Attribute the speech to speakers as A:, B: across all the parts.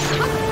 A: Let's go.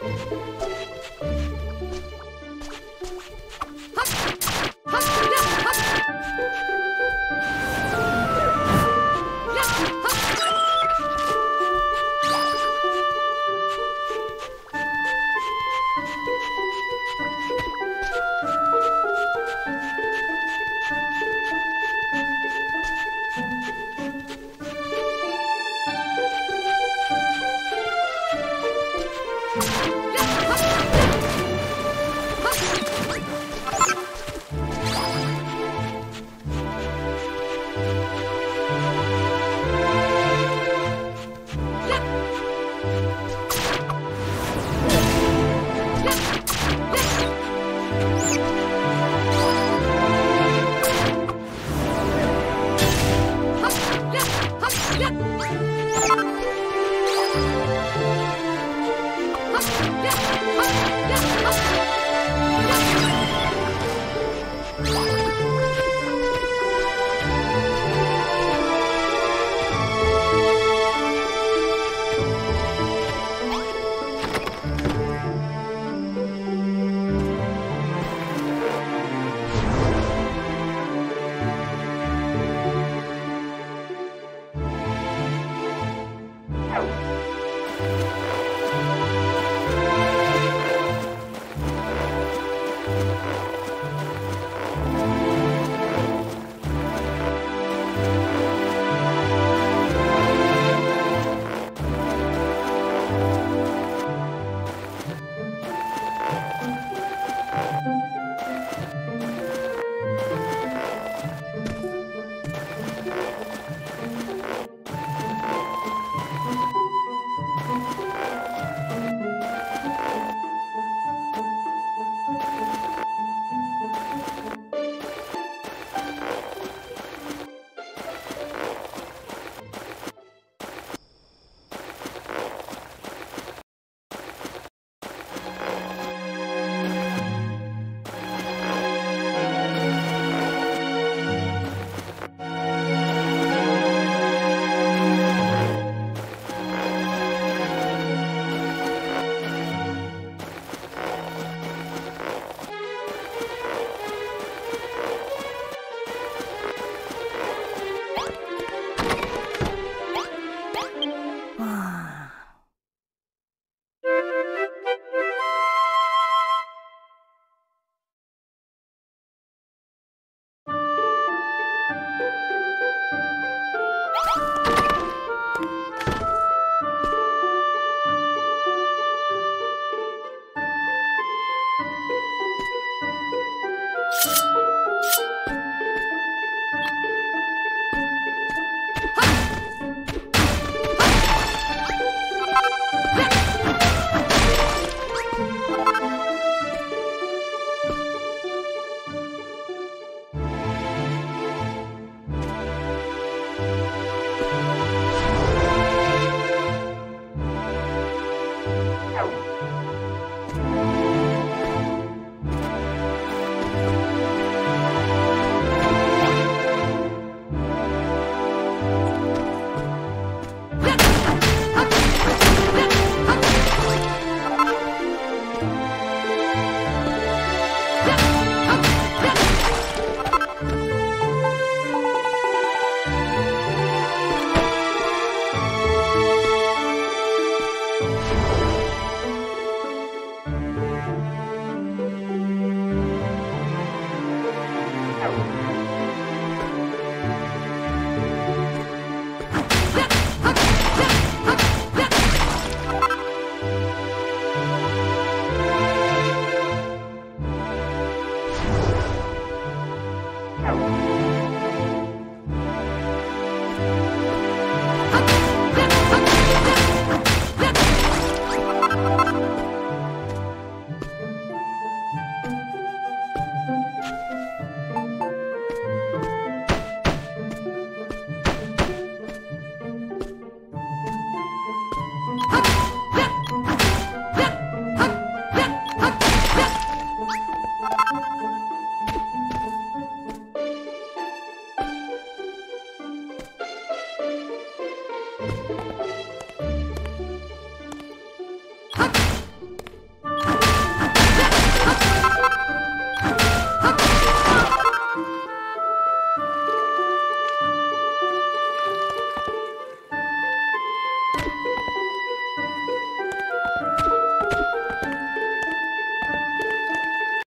A: Thank you. Música